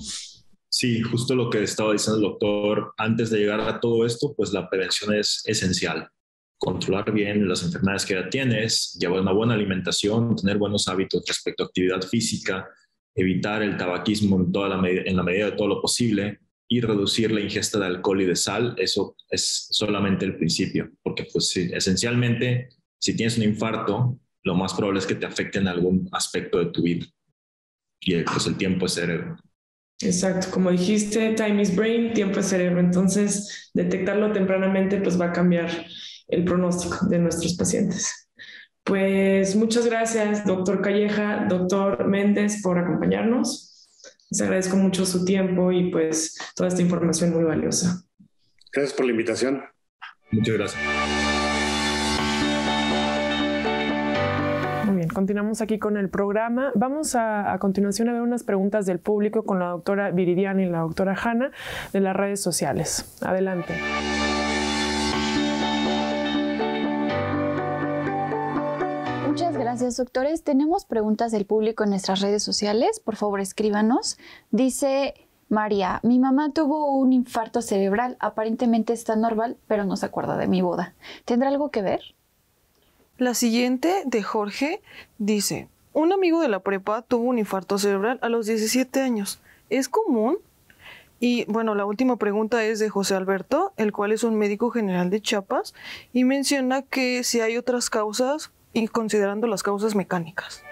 Sí, justo lo que estaba diciendo el doctor, antes de llegar a todo esto, pues la prevención es esencial controlar bien las enfermedades que ya tienes, llevar una buena alimentación, tener buenos hábitos respecto a actividad física, evitar el tabaquismo en, la medida de todo lo posible y reducir la ingesta de alcohol y de sal, eso es solamente el principio, porque pues esencialmente si tienes un infarto, lo más probable es que te afecte en algún aspecto de tu vida. Y pues el tiempo es cerebro. Exacto, como dijiste, time is brain, tiempo es cerebro, entonces detectarlo tempranamente pues va a cambiar el pronóstico de nuestros pacientes. Pues muchas gracias, doctor Calleja, doctor Méndez, por acompañarnos. Les agradezco mucho su tiempo y pues toda esta información muy valiosa. Gracias por la invitación. Muchas gracias. Muy bien, continuamos aquí con el programa. Vamos a, a, continuación a ver unas preguntas del público con la doctora Viridiana y la doctora Hanna de las redes sociales. Adelante. Gracias, doctores. Tenemos preguntas del público en nuestras redes sociales. Por favor, escríbanos. Dice María, mi mamá tuvo un infarto cerebral. Aparentemente está normal, pero no se acuerda de mi boda. ¿Tendrá algo que ver? La siguiente, de Jorge, dice, un amigo de la prepa tuvo un infarto cerebral a los 17 años. ¿Es común? Y bueno, la última pregunta es de José Alberto, el cual es un médico general de Chiapas, y menciona que si hay otras causas y considerando las causas mecánicas.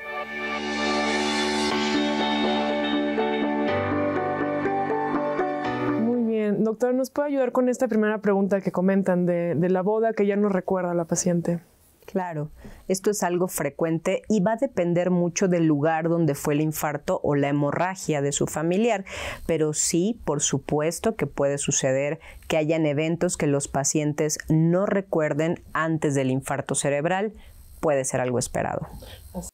Muy bien, doctor, ¿nos puede ayudar con esta primera pregunta que comentan de, de la boda que ya no recuerda la paciente? Claro, esto es algo frecuente y va a depender mucho del lugar donde fue el infarto o la hemorragia de su familiar, pero sí, por supuesto que puede suceder que hayan eventos que los pacientes no recuerden antes del infarto cerebral, puede ser algo esperado.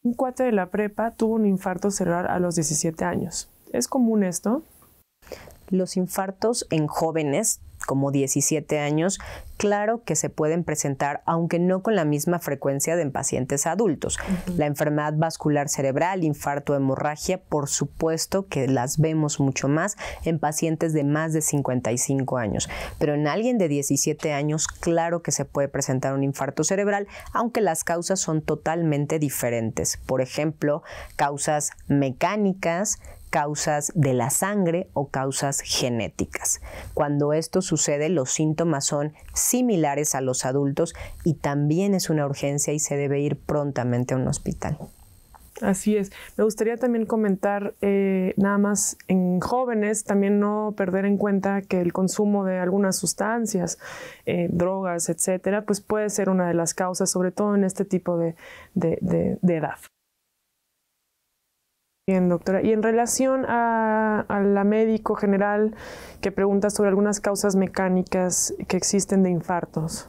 Un cuate de la prepa tuvo un infarto cerebral a los 17 años. ¿Es común esto? Los infartos en jóvenes como 17 años, claro que se pueden presentar, aunque no con la misma frecuencia de en pacientes adultos. La enfermedad vascular cerebral, infarto, hemorragia, por supuesto que las vemos mucho más en pacientes de más de 55 años. Pero en alguien de 17 años, claro que se puede presentar un infarto cerebral, aunque las causas son totalmente diferentes. Por ejemplo, causas mecánicas, causas de la sangre o causas genéticas. Cuando esto sucede, los síntomas son similares a los adultos y también es una urgencia y se debe ir prontamente a un hospital. Así es. Me gustaría también comentar eh, nada más en jóvenes, también no perder en cuenta que el consumo de algunas sustancias, eh, drogas, etcétera, pues puede ser una de las causas, sobre todo en este tipo de edad. Bien, doctora. Y en relación a, la médico general que pregunta sobre algunas causas mecánicas que existen de infartos.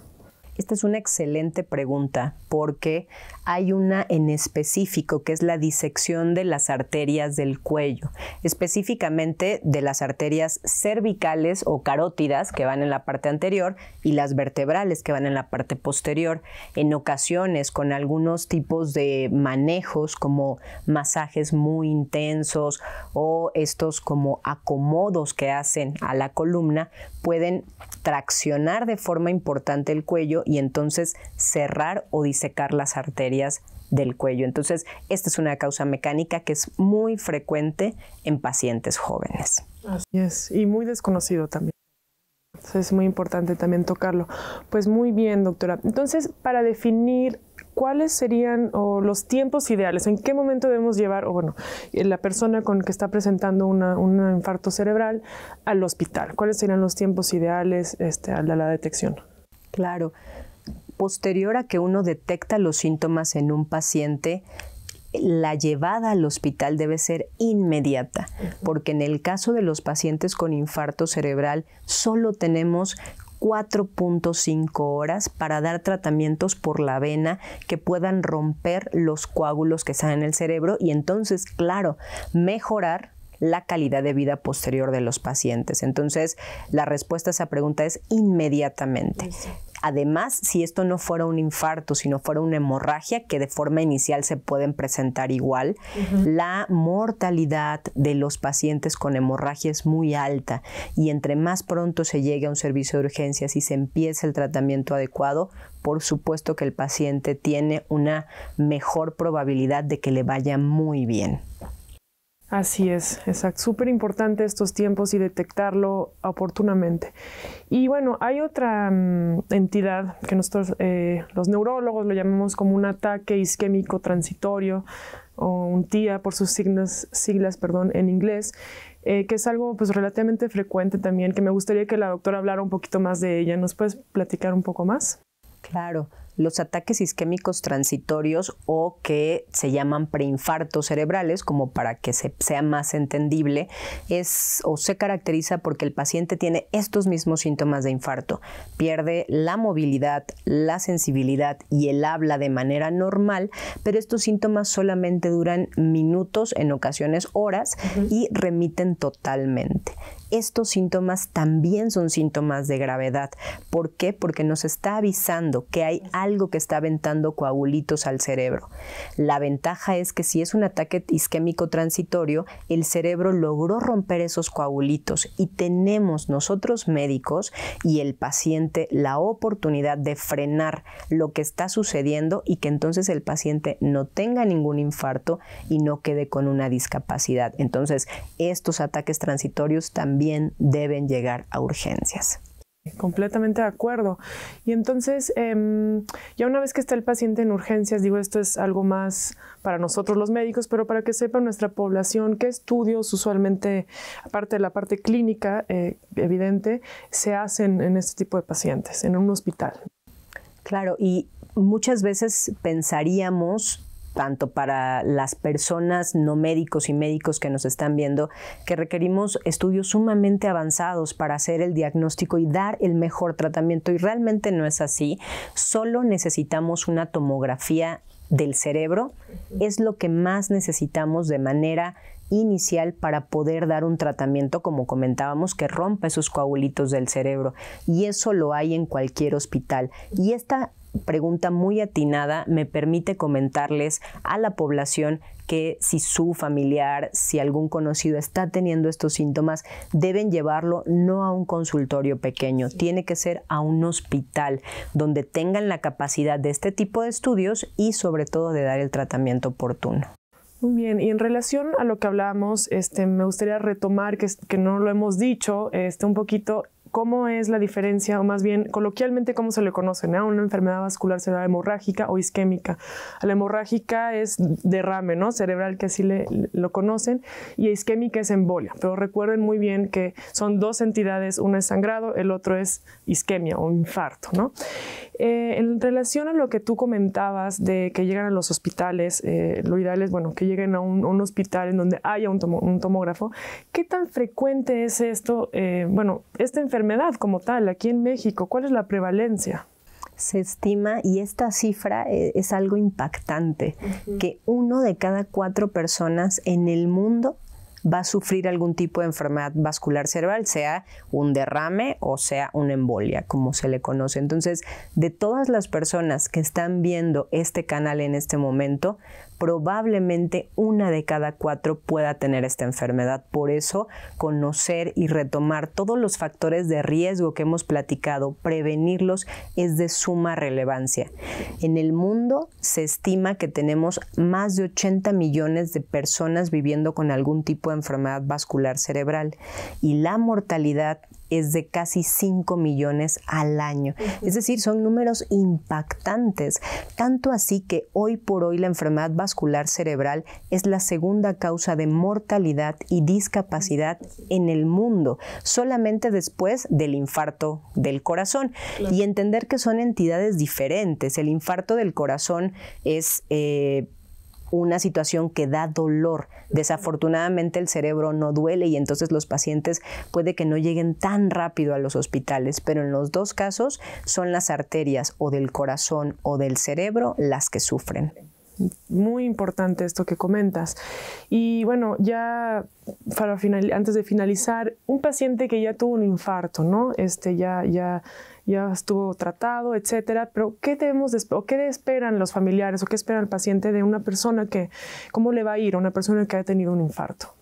Esta es una excelente pregunta porque hay una en específico que es la disección de las arterias del cuello, específicamente de las arterias cervicales o carótidas que van en la parte anterior y las vertebrales que van en la parte posterior. En ocasiones con algunos tipos de manejos como masajes muy intensos o estos como acomodos que hacen a la columna pueden traccionar de forma importante el cuello y entonces cerrar o disecar las arterias del cuello. Entonces, esta es una causa mecánica que es muy frecuente en pacientes jóvenes. Así es, y muy desconocido también. Es muy importante también tocarlo. Pues muy bien, doctora. Entonces, para definir ¿cuáles serían los tiempos ideales? ¿En qué momento debemos llevar, o bueno, la persona con que está presentando un infarto cerebral al hospital? ¿Cuáles serían los tiempos ideales este, a la, detección? Claro. Posterior a que uno detecta los síntomas en un paciente, la llevada al hospital debe ser inmediata, porque en el caso de los pacientes con infarto cerebral solo tenemos 4.5 horas para dar tratamientos por la vena que puedan romper los coágulos que están en el cerebro y entonces, claro, mejorar la calidad de vida posterior de los pacientes. Entonces, la respuesta a esa pregunta es inmediatamente. Además, si esto no fuera un infarto, sino fuera una hemorragia, que de forma inicial se pueden presentar igual, la mortalidad de los pacientes con hemorragia es muy alta y entre más pronto se llegue a un servicio de urgencias y se empiece el tratamiento adecuado, por supuesto que el paciente tiene una mejor probabilidad de que le vaya muy bien. Así es, exacto. Súper importante estos tiempos y detectarlo oportunamente. Y bueno, hay otra mm, entidad que nosotros, eh, los neurólogos, lo llamamos como un ataque isquémico transitorio o un TIA por sus siglas, siglas perdón, en inglés, eh, que es algo pues relativamente frecuente también, que me gustaría que la doctora hablara un poquito más de ella. ¿Nos puedes platicar un poco más? Claro los ataques isquémicos transitorios o que se llaman preinfartos cerebrales, como para que se, sea más entendible, es o se caracteriza porque el paciente tiene estos mismos síntomas de infarto. Pierde la movilidad, la sensibilidad y el habla de manera normal, pero estos síntomas solamente duran minutos, en ocasiones horas, y remiten totalmente estos síntomas también son síntomas de gravedad. ¿Por qué? Porque nos está avisando que hay algo que está aventando coagulitos al cerebro. La ventaja es que si es un ataque isquémico transitorio, el cerebro logró romper esos coagulitos y tenemos nosotros médicos y el paciente la oportunidad de frenar lo que está sucediendo y que entonces el paciente no tenga ningún infarto y no quede con una discapacidad. Entonces, estos ataques transitorios también deben llegar a urgencias. Completamente de acuerdo. Y entonces, em, ya una vez que está el paciente en urgencias, digo, esto es algo más para nosotros los médicos, pero para que sepa nuestra población qué estudios usualmente, aparte de la parte clínica eh, evidente, se hacen en este tipo de pacientes, en un hospital. Claro, y muchas veces pensaríamos tanto para las personas no médicos y médicos que nos están viendo, que requerimos estudios sumamente avanzados para hacer el diagnóstico y dar el mejor tratamiento. Y realmente no es así. Solo necesitamos una tomografía del cerebro. Es lo que más necesitamos de manera inicial para poder dar un tratamiento, como comentábamos, que rompa esos coagulitos del cerebro. Y eso lo hay en cualquier hospital. Y esta pregunta muy atinada me permite comentarles a la población que si su familiar, si algún conocido está teniendo estos síntomas, deben llevarlo no a un consultorio pequeño, tiene que ser a un hospital donde tengan la capacidad de este tipo de estudios y sobre todo de dar el tratamiento oportuno. Muy bien, y en relación a lo que hablábamos, este, me gustaría retomar, que, que no lo hemos dicho, este, un poquito cómo es la diferencia, o más bien coloquialmente cómo se le conoce, a una enfermedad vascular cerebral hemorrágica o isquémica. La hemorrágica es derrame ¿no? cerebral, que así lo conocen, y isquémica es embolia. Pero recuerden muy bien que son dos entidades, una es sangrado, el otro es isquemia o infarto. ¿no? Eh, en relación a lo que tú comentabas de que llegan a los hospitales, eh, lo ideal es bueno, que lleguen a un, hospital en donde haya un, tomógrafo. ¿Qué tan frecuente es esto? Eh, bueno, esta enfermedad como tal aquí en México, ¿cuál es la prevalencia? Se estima, y esta cifra eh, es algo impactante, que uno de cada cuatro personas en el mundo va a sufrir algún tipo de enfermedad vascular cerebral, sea un derrame o sea una embolia, como se le conoce. Entonces, de todas las personas que están viendo este canal en este momento, probablemente una de cada cuatro pueda tener esta enfermedad. Por eso, conocer y retomar todos los factores de riesgo que hemos platicado, prevenirlos es de suma relevancia. En el mundo se estima que tenemos más de 80 millones de personas viviendo con algún tipo de enfermedad vascular cerebral y la mortalidad es de casi 5 millones al año. Es decir, son números impactantes, tanto así que hoy por hoy la enfermedad vascular cerebral es la segunda causa de mortalidad y discapacidad en el mundo, solamente después del infarto del corazón. Y entender que son entidades diferentes. El infarto del corazón es... Eh, una situación que da dolor. Desafortunadamente el cerebro no duele y entonces los pacientes puede que no lleguen tan rápido a los hospitales, pero en los dos casos son las arterias o del corazón o del cerebro las que sufren. Muy importante esto que comentas. Y bueno, ya para antes de finalizar, un paciente que ya tuvo un infarto, ¿no? Este ya, ya ya estuvo tratado, etcétera, pero ¿qué debemos o qué esperan los familiares o qué espera el paciente de una persona que, cómo le va a ir a una persona que ha tenido un infarto?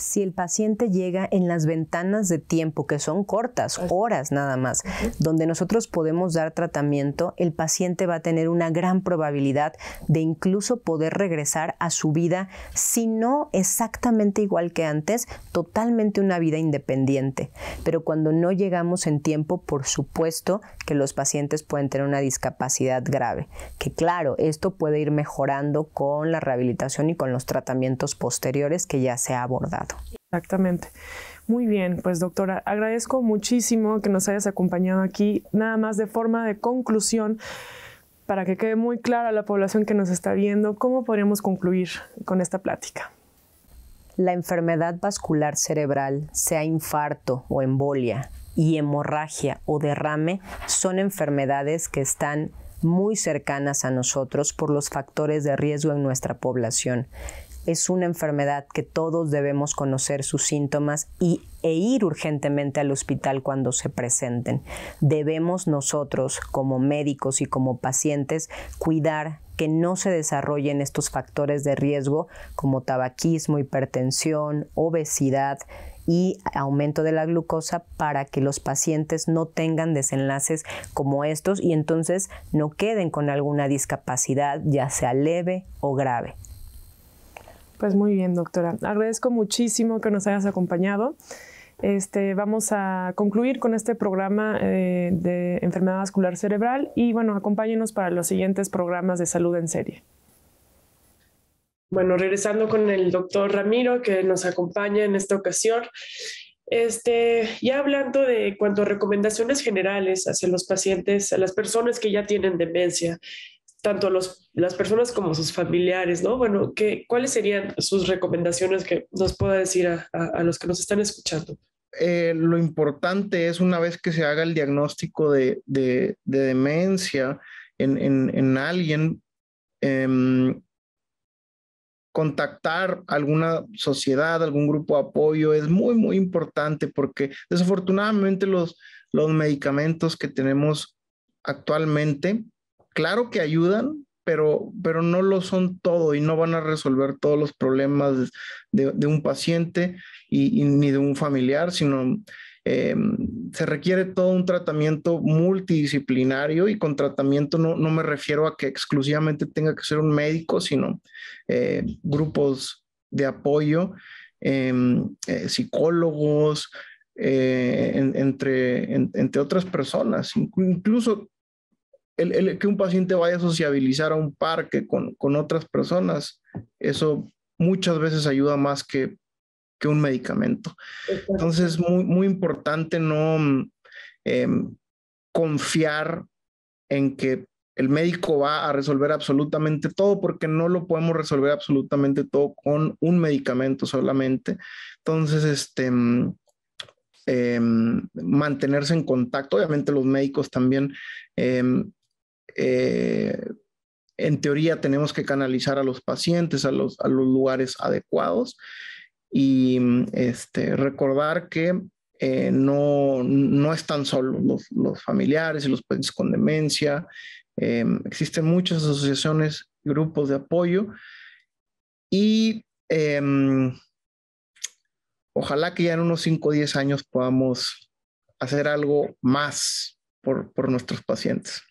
Si el paciente llega en las ventanas de tiempo, que son cortas, horas nada más, donde nosotros podemos dar tratamiento, el paciente va a tener una gran probabilidad de incluso poder regresar a su vida, si no exactamente igual que antes, totalmente una vida independiente. Pero cuando no llegamos en tiempo, por supuesto que los pacientes pueden tener una discapacidad grave, que claro, esto puede ir mejorando con la rehabilitación y con los tratamientos posteriores que ya se ha abordado. Exactamente. Muy bien, pues doctora, agradezco muchísimo que nos hayas acompañado aquí. Nada más de forma de conclusión, para que quede muy clara la población que nos está viendo, ¿cómo podríamos concluir con esta plática? La enfermedad vascular cerebral, sea infarto o embolia, y hemorragia o derrame, son enfermedades que están muy cercanas a nosotros por los factores de riesgo en nuestra población es una enfermedad que todos debemos conocer sus síntomas y, e ir urgentemente al hospital cuando se presenten. Debemos nosotros, como médicos y como pacientes, cuidar que no se desarrollen estos factores de riesgo como tabaquismo, hipertensión, obesidad, y aumento de la glucosa para que los pacientes no tengan desenlaces como estos y entonces no queden con alguna discapacidad, ya sea leve o grave. Pues muy bien, doctora. Agradezco muchísimo que nos hayas acompañado. Este, vamos a concluir con este programa eh, de enfermedad vascular cerebral y bueno, acompáñenos para los siguientes programas de salud en serie. Bueno, regresando con el doctor Ramiro que nos acompaña en esta ocasión. Este, ya hablando de cuanto a recomendaciones generales hacia los pacientes, a las personas que ya tienen demencia, tanto los, las personas como sus familiares, ¿no? Bueno, ¿qué, ¿cuáles serían sus recomendaciones que nos pueda decir a, los que nos están escuchando? Eh, lo importante es una vez que se haga el diagnóstico de, de, demencia en, en, en alguien, em, contactar alguna sociedad, algún grupo de apoyo es muy, muy importante porque desafortunadamente los, los medicamentos que tenemos actualmente claro que ayudan, pero, pero no lo son todo y no van a resolver todos los problemas de, un paciente y, ni de un familiar, sino eh, se requiere todo un tratamiento multidisciplinario y con tratamiento no, me refiero a que exclusivamente tenga que ser un médico, sino eh, grupos de apoyo, eh, psicólogos, entre, entre otras personas, incluso el, que un paciente vaya a sociabilizar a un parque con, con otras personas, eso muchas veces ayuda más que, que un medicamento. Entonces, muy, muy importante no em, confiar en que el médico va a resolver absolutamente todo porque no lo podemos resolver absolutamente todo con un medicamento solamente. Entonces, este, em, mantenerse en contacto, obviamente los médicos también em, eh, en teoría tenemos que canalizar a los pacientes a los, lugares adecuados y este, recordar que eh, no, no están solos los, los, familiares y los pacientes con demencia. Eh, existen muchas asociaciones, grupos de apoyo y em, ojalá que ya en unos 5 o 10 años podamos hacer algo más por, por nuestros pacientes.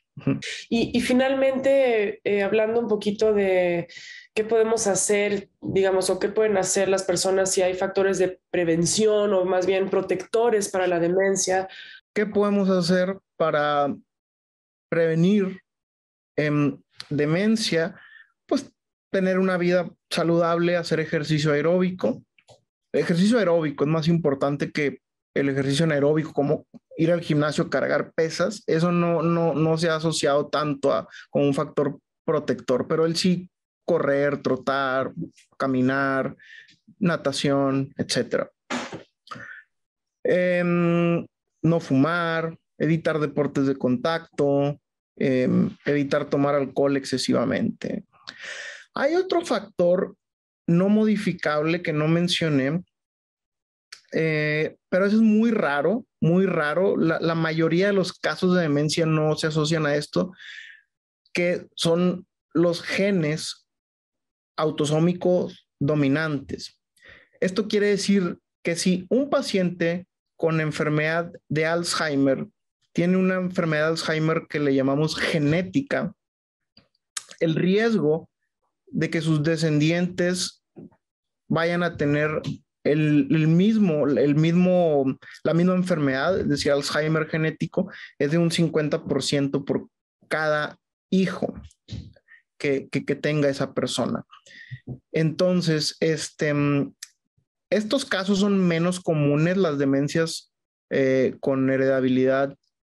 Y, y finalmente, eh, hablando un poquito de qué podemos hacer, digamos, o qué pueden hacer las personas si hay factores de prevención o más bien protectores para la demencia. ¿Qué podemos hacer para prevenir eh, demencia? Pues tener una vida saludable, hacer ejercicio aeróbico. El ejercicio aeróbico es más importante que el ejercicio anaeróbico, como ir al gimnasio, cargar pesas, eso no, no, no se ha asociado tanto a, como un factor protector, pero el sí correr, trotar, caminar, natación, etc. Em, no fumar, evitar deportes de contacto, em, evitar tomar alcohol excesivamente. Hay otro factor no modificable que no mencioné, eh, pero eso es muy raro, muy raro. La, la, mayoría de los casos de demencia no se asocian a esto, que son los genes autosómicos dominantes. Esto quiere decir que si un paciente con enfermedad de Alzheimer tiene una enfermedad de Alzheimer que le llamamos genética, el riesgo de que sus descendientes vayan a tener el, mismo, la misma enfermedad, es decir, Alzheimer genético, es de un 50% por cada hijo que, tenga esa persona. Entonces, este, estos casos son menos comunes, las demencias eh, con heredabilidad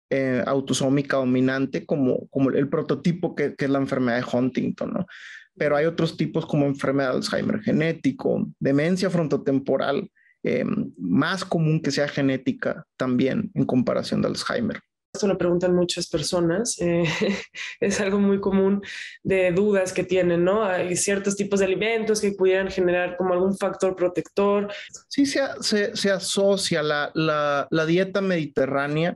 eh, autosómica dominante, como, como el prototipo que, que, es la enfermedad de Huntington, ¿no? Pero hay otros tipos como enfermedad de Alzheimer genético, demencia frontotemporal, eh, más común que sea genética también en comparación de Alzheimer. Esto lo preguntan muchas personas, eh, es algo muy común de dudas que tienen, ¿no? Hay ciertos tipos de alimentos que pudieran generar como algún factor protector. Sí, se, se, se asocia la, la, la dieta mediterránea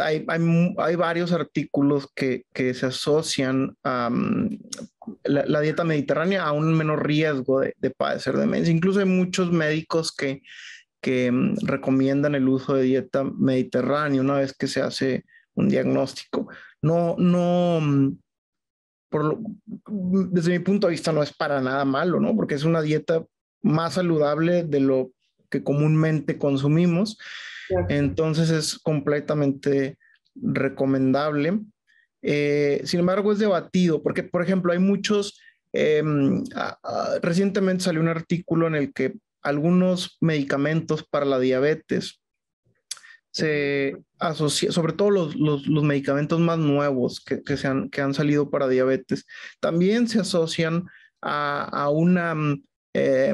hay, hay, hay, varios artículos que, que se asocian a um, la, la, dieta mediterránea a un menor riesgo de, de, padecer demencia. Incluso hay muchos médicos que, que um, recomiendan el uso de dieta mediterránea una vez que se hace un diagnóstico. No, no, por lo, desde mi punto de vista no es para nada malo, ¿no? Porque es una dieta más saludable de lo que comúnmente consumimos entonces es completamente recomendable. Eh, sin embargo, es debatido porque, por ejemplo, hay muchos, a, recientemente salió un artículo en el que algunos medicamentos para la diabetes se asocian, sobre todo los, los, medicamentos más nuevos que, que, se han, que han salido para diabetes, también se asocian a, a una eh,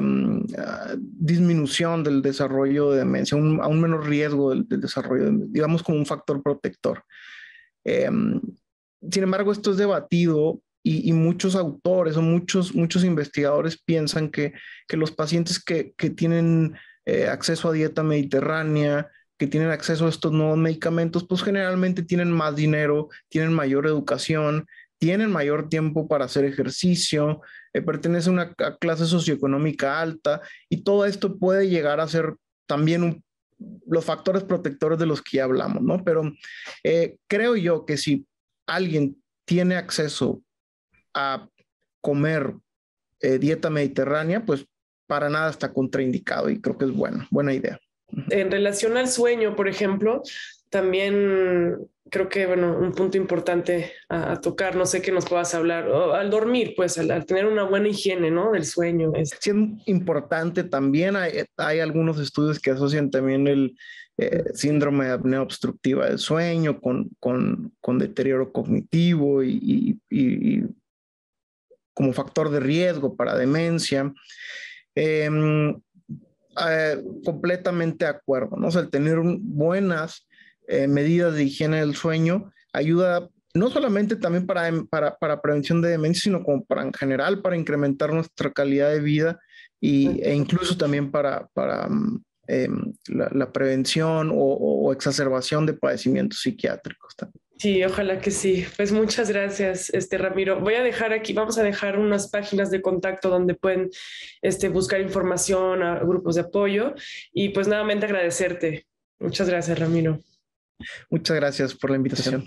disminución del desarrollo de demencia, a un menor riesgo del, desarrollo, de, digamos como un factor protector. Eh, sin embargo, esto es debatido y, muchos autores o muchos, muchos investigadores piensan que, que los pacientes que, que tienen eh, acceso a dieta mediterránea, que tienen acceso a estos nuevos medicamentos, pues generalmente tienen más dinero, tienen mayor educación, tienen mayor tiempo para hacer ejercicio, eh, pertenece a una clase socioeconómica alta y todo esto puede llegar a ser también los factores protectores de los que ya hablamos, ¿no? Pero eh, creo yo que si alguien tiene acceso a comer eh, dieta mediterránea, pues para nada está contraindicado y creo que es bueno, buena idea. En relación al sueño, por ejemplo, también creo que, bueno, un punto importante a, a, tocar, no sé qué nos puedas hablar, o al dormir, pues al, al, tener una buena higiene, ¿no? Del sueño. Es, sí, es importante también, hay, hay, algunos estudios que asocian también el eh, síndrome de apnea obstructiva del sueño con, con, con deterioro cognitivo y, y, y, como factor de riesgo para demencia. Eh, eh, completamente de acuerdo, ¿no? O sea, el tener un, buenas eh, medidas de higiene del sueño ayuda no solamente también para, para, para, prevención de demencia, sino como para en general, para incrementar nuestra calidad de vida y, e incluso también para, para em, la, prevención o, exacerbación de padecimientos psiquiátricos. También. Sí, ojalá que sí. Pues muchas gracias, este Ramiro. Voy a dejar aquí, vamos a dejar unas páginas de contacto donde pueden este, buscar información a grupos de apoyo y pues nuevamente agradecerte. Muchas gracias, Ramiro. Muchas gracias por la invitación.